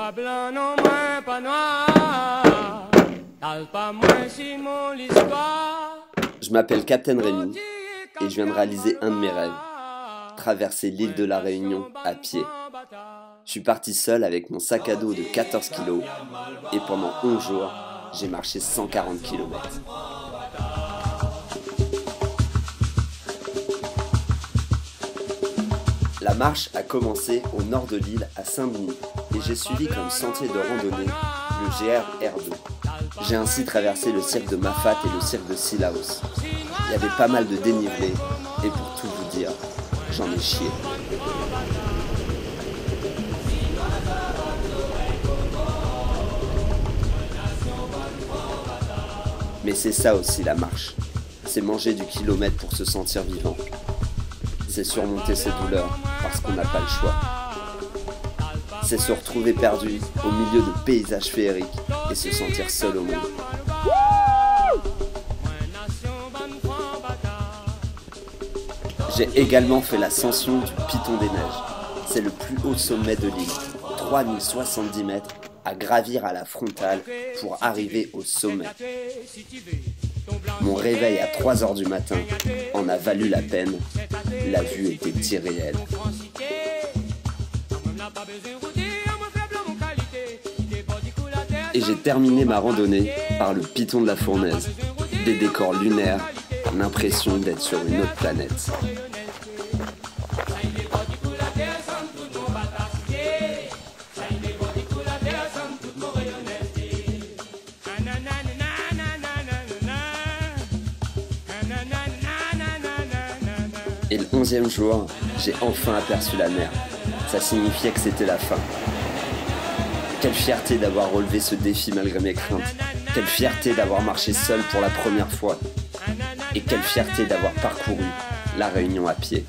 pas blanc, non moins pas noir. T'as pas moins si mon l'histoire. Je m'appelle Captain Rémi et je viens de réaliser un de mes rêves, traverser l'île de la Réunion à pied. Je suis parti seul avec mon sac à dos de 14 kilos et pendant 11 jours, j'ai marché 140 km. La marche a commencé au nord de l'île à Saint-Denis et j'ai suivi comme sentier de randonnée le GRR2. J'ai ainsi traversé le cirque de Mafat et le cirque de Sillaos. Il y avait pas mal de dénivelé et pour tout vous dire, j'en ai chié. Mais c'est ça aussi la marche. C'est manger du kilomètre pour se sentir vivant. C'est surmonter ses douleurs parce qu'on n'a pas le choix. C'est se retrouver perdu au milieu de paysages féeriques et se sentir seul au monde. J'ai également fait l'ascension du Piton des Neiges. C'est le plus haut sommet de l'île, 3070 mètres à gravir à la frontale pour arriver au sommet. Mon réveil à 3h du matin en a valu la peine. La vue était irréelle. Et j'ai terminé ma randonnée par le piton de la fournaise. Des décors lunaires, l'impression d'être sur une autre planète. Et le onzième jour, j'ai enfin aperçu la mer. Ça signifiait que c'était la fin. Quelle fierté d'avoir relevé ce défi malgré mes craintes. Quelle fierté d'avoir marché seul pour la première fois. Et quelle fierté d'avoir parcouru la Réunion à pied.